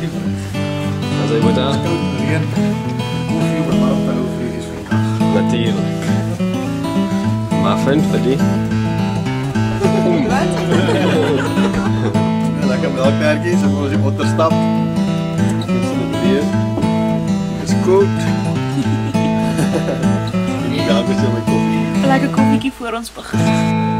Also jy moet daar Reën. Koffie oor maar op hulle vlees vandag. natuurlik. Muffin vir die. Lekker melktertjies en ons die botter stap. Dis net weer. Dis koud. Ja, ek is my koffie. Lekker koffietjie voor ons begin.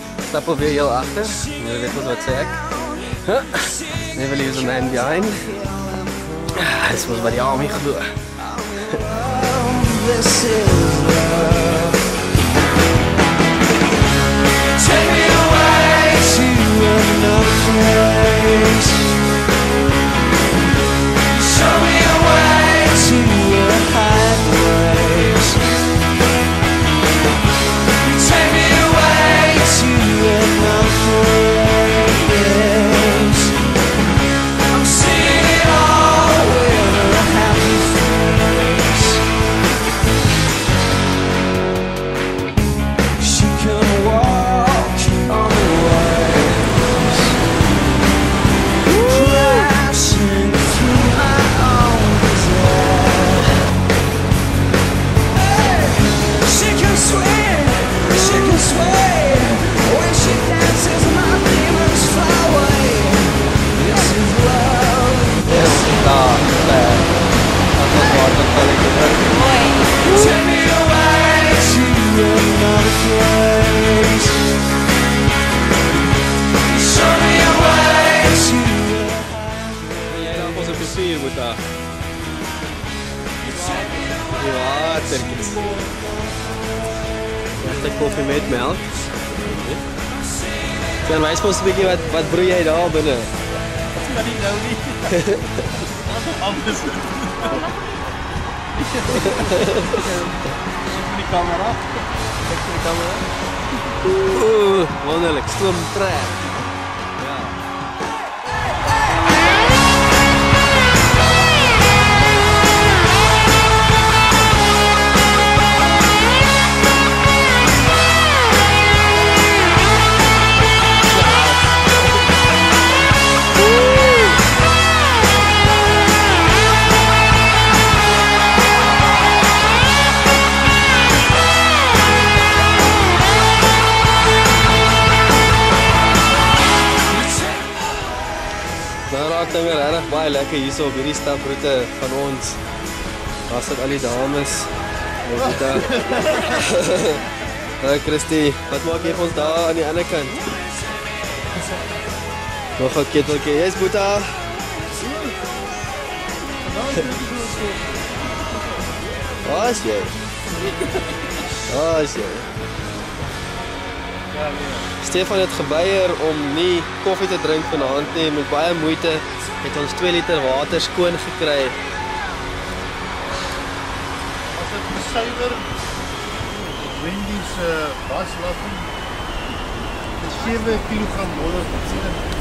Stap alweer heel agter. Jy weet mos wat sê ek. Never leaves a man behind. Dis mos wat die army glo. This is として CM 歌 Ja, denk ik. Echt een koffie met melk. Dan wijs ons een beetje wat, wat broei jij daar binnen. Wat? is nou niet. Dat is anders. Even die camera. Even die camera. Oeh, wonderlijk. Slim trek. Regtig baie lekker hierso op hierdie staproete van ons. Daar sit al die dames. Ons het daar. Hallo Christy, wat maak jy vir ons daar aan die ander kant? Nog 'n keteltjie. Jy's Boeta. Waar is jy? Waar is jy? Stefan het gebeier om nie koffie te drink vanaand nie met baie moeite het ons 2 liter water skoon gekry. As dit suiwer Wendy's uh, waslaffie is 7 kg dollar. Sien jy?